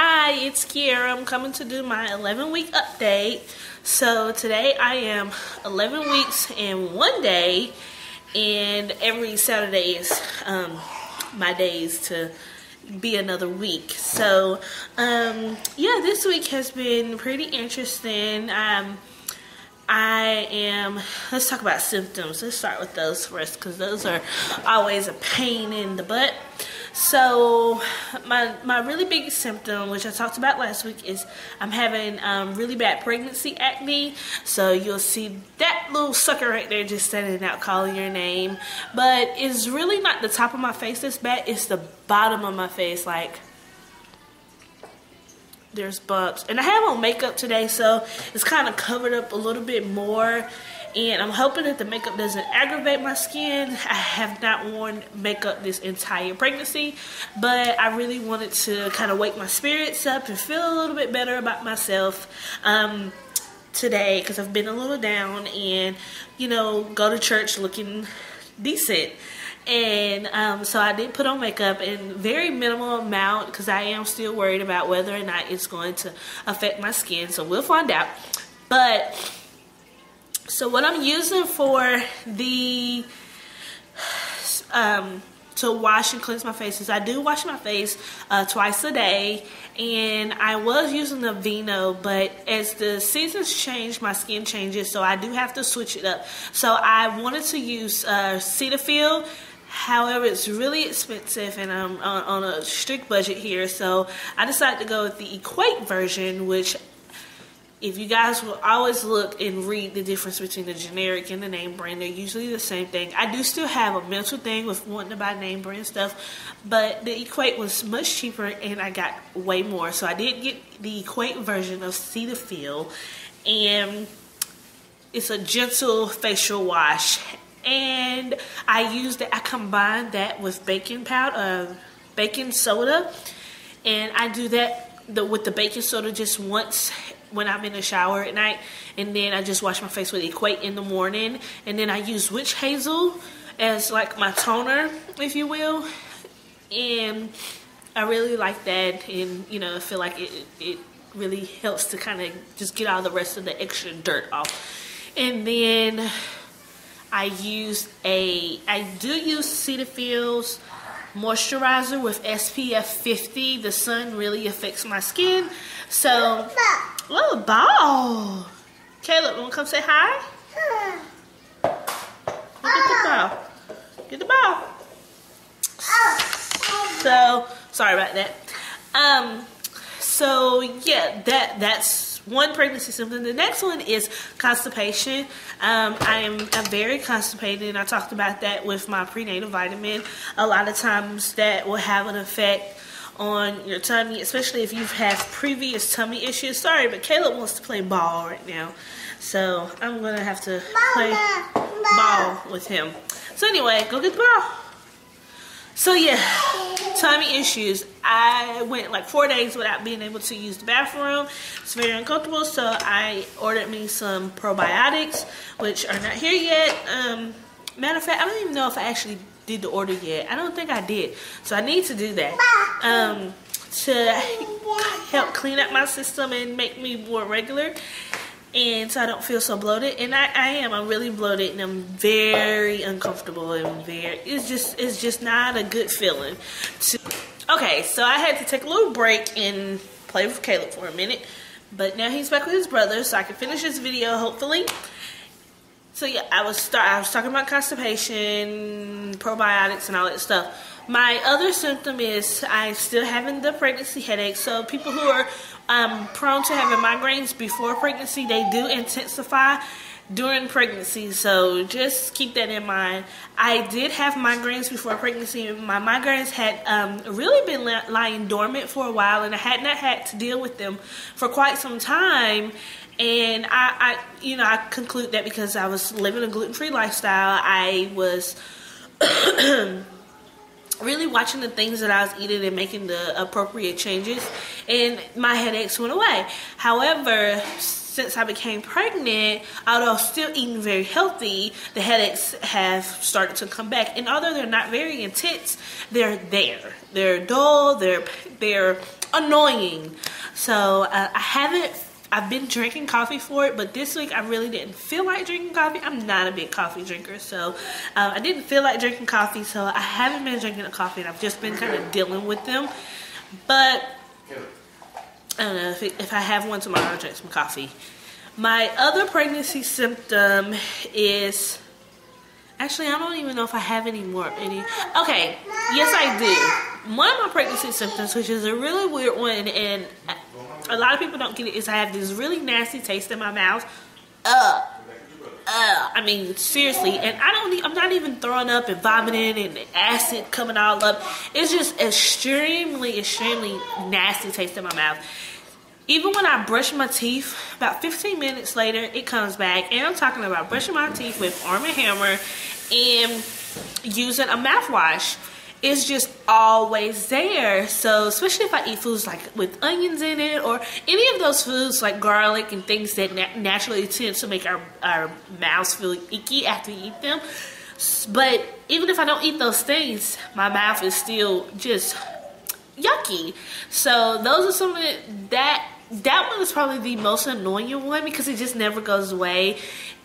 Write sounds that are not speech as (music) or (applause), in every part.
Hi, it's Kiera. I'm coming to do my 11 week update. So today I am 11 weeks and one day, and every Saturday is um, my days to be another week. So um, yeah, this week has been pretty interesting. Um, I am, let's talk about symptoms. Let's start with those first because those are always a pain in the butt. So my, my really big symptom, which I talked about last week, is I'm having um, really bad pregnancy acne. So you'll see that little sucker right there just standing out calling your name. But it's really not the top of my face that's bad, it's the bottom of my face. Like there's bumps. And I have on makeup today, so it's kind of covered up a little bit more. And I'm hoping that the makeup doesn't aggravate my skin. I have not worn makeup this entire pregnancy, but I really wanted to kind of wake my spirits up and feel a little bit better about myself. Um, today because I've been a little down and you know go to church looking decent and um, so I did put on makeup in very minimal amount because I am still worried about whether or not it's going to affect my skin. So we'll find out. But so what I'm using for the um, to wash and cleanse my face is I do wash my face uh, twice a day and I was using Aveeno but as the seasons change my skin changes so I do have to switch it up so I wanted to use uh, Cetaphil However, it's really expensive and I'm on, on, a strict budget here. So I decided to go with the Equate version, which if you guys will always look and read the difference between the generic and the name brand, they're usually the same thing. I do still have a mental thing with wanting to buy name brand stuff, but the Equate was much cheaper and I got way more. So I did get the Equate version of Cetaphil and it's a gentle facial wash and I used it. I combined that with baking powder, uh, baking soda, and I do that the, with the baking soda just once when I'm in the shower at night, and then I just wash my face with Equate in the morning, and then I use witch hazel as like my toner, if you will, and I really like that, and you know, I feel like it it really helps to kind of just get all the rest of the extra dirt off, and then I use a, I do use Cetaphil's moisturizer with SPF 50. The sun really affects my skin. So, oh, ball. Caleb, wanna come say hi? Get the ball. Get the ball. So, sorry about that. Um, so yeah, that that's one pregnancy symptom. The next one is constipation. Um, I am I'm very constipated, and I talked about that with my prenatal vitamin. A lot of times that will have an effect on your tummy, especially if you've had previous tummy issues. Sorry, but Caleb wants to play ball right now. So I'm going to have to play ball with him. So anyway, go get the ball. So yeah, tummy issues. I went like four days without being able to use the bathroom. It's very uncomfortable, so I ordered me some probiotics, which are not here yet. Um, matter of fact, I don't even know if I actually did the order yet. I don't think I did, so I need to do that um, to help clean up my system and make me more regular and so I don't feel so bloated. And I, I am. I'm really bloated, and I'm very uncomfortable and very. It's just it's just not a good feeling. To, okay, so I had to take a little break and play with Caleb for a minute, but now he's back with his brother, so I can finish this video hopefully. So yeah, I was start. I was talking about constipation, probiotics, and all that stuff. My other symptom is I'm still having the pregnancy headache. So people who are um, prone to having migraines before pregnancy, they do intensify during pregnancy. So just keep that in mind. I did have migraines before pregnancy. My migraines had um, really been lying dormant for a while, and I had not had to deal with them for quite some time. And I, I you know, I conclude that because I was living a gluten-free lifestyle, I was (clears throat) really watching the things that I was eating and making the appropriate changes and my headaches went away. However, since I became pregnant, although still eating very healthy, the headaches have started to come back. And although they're not very intense, they're there. They're dull. They're they're annoying. So uh, I haven't I've been drinking coffee for it, but this week I really didn't feel like drinking coffee. I'm not a big coffee drinker, so uh, I didn't feel like drinking coffee, so I haven't been drinking a coffee, and I've just been kind of dealing with them. But I don't know if, it, if I have one tomorrow, I'll drink some coffee. My other pregnancy symptom is actually I don't even know if I have any more any. Okay, yes I do. One of my pregnancy symptoms, which is a really weird one, and a lot of people don't get it is I have this really nasty taste in my mouth. Uh, uh, I mean, seriously, and I don't, I'm not even throwing up and vomiting and acid coming all up. It's just extremely, extremely nasty taste in my mouth. Even when I brush my teeth, about 15 minutes later, it comes back. And I'm talking about brushing my teeth with Arm & Hammer and using a mouthwash it's just always there. So especially if I eat foods like with onions in it or any of those foods like garlic and things that na naturally tend to make our, our mouths feel icky after we eat them. But even if I don't eat those things, my mouth is still just yucky. So those are some of the, that that one is probably the most annoying one because it just never goes away.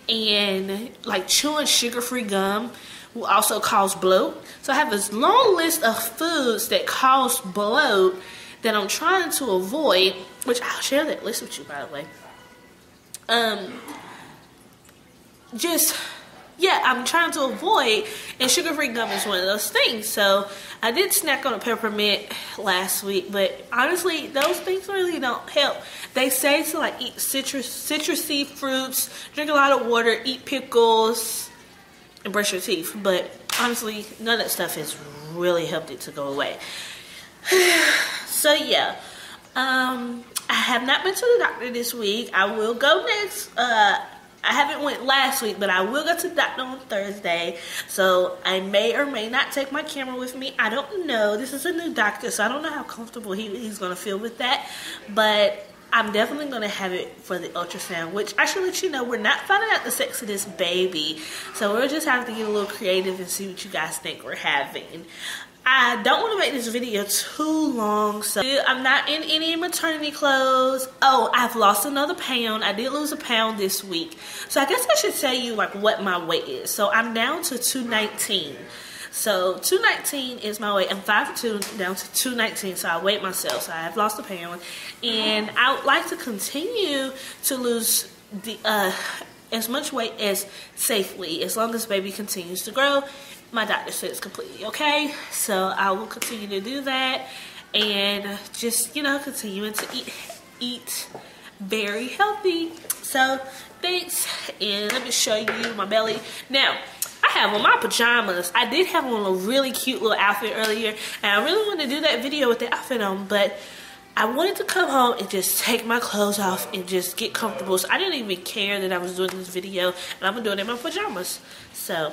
And like chewing sugar-free gum will also cause bloat. So I have this long list of foods that cause bloat that I'm trying to avoid, which I'll share that list with you by the way. Um, just yeah, I'm trying to avoid, and sugar-free gum is one of those things. So I did snack on a peppermint last week, but honestly, those things really don't help. They say to like eat citrus, citrusy fruits, drink a lot of water, eat pickles, and brush your teeth. But honestly, none of that stuff has really helped it to go away. (sighs) so yeah, um, I have not been to the doctor this week. I will go next. Uh, I haven't went last week, but I will go to the doctor on Thursday. So I may or may not take my camera with me. I don't know. This is a new doctor, so I don't know how comfortable he, he's going to feel with that. But I'm definitely going to have it for the ultrasound, which I should let you know we're not finding out the sex of this baby. So we'll just have to get a little creative and see what you guys think we're having. I don't want to make this video too long, so I'm not in any maternity clothes. Oh, I've lost another pound. I did lose a pound this week. So I guess I should tell you like what my weight is. So I'm down to 219. So 219 is my weight. I'm 5'2", down to 219, so I weighed myself. So I have lost a pound. And I would like to continue to lose the uh, as much weight as safely, as long as baby continues to grow. My doctor it's completely okay. So I will continue to do that. And just, you know, continuing to eat, eat very healthy. So thanks. And let me show you my belly. Now, I have on my pajamas. I did have on a really cute little outfit earlier, and I really wanted to do that video with the outfit on, but I wanted to come home and just take my clothes off and just get comfortable. So I didn't even care that I was doing this video, and I'm doing it in my pajamas. So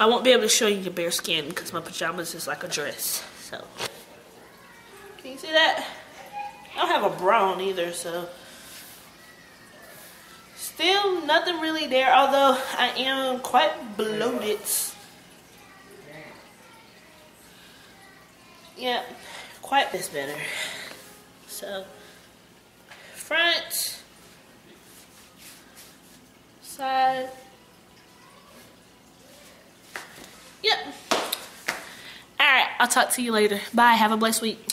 I won't be able to show you the bare skin because my pajamas is like a dress. So can you see that? I don't have a bra on either, so Still nothing really there, although I am quite bloated. Yeah, quite this better. So, front, side. Yep. All right, I'll talk to you later. Bye. Have a blessed week.